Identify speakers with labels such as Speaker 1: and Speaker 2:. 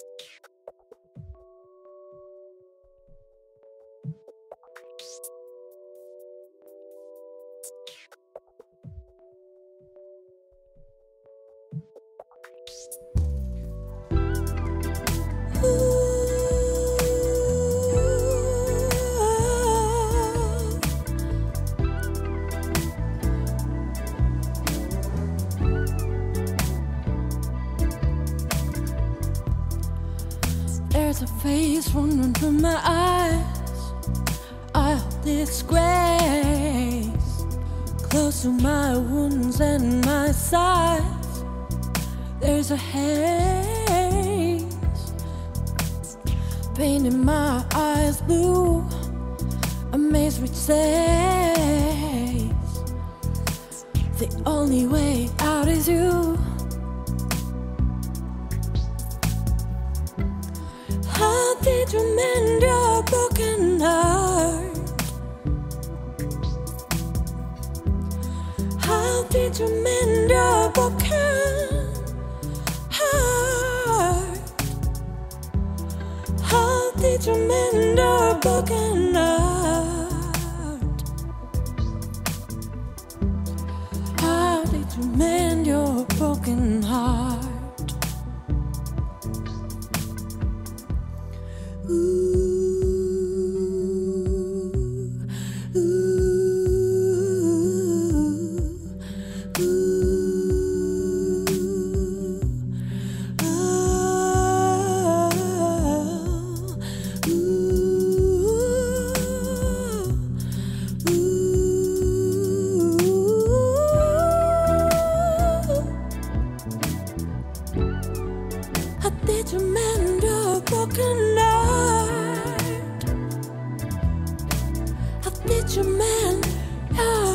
Speaker 1: Thank you. There's a face running through my eyes. I hold disgrace close to my wounds and my sides. There's a haze painting my eyes blue. A maze which says the only way out is you. Did you mend your broken heart? How did you mend your broken heart? How did you mend your broken heart? How did you mend your broken heart? Did you broken heart? Did you mend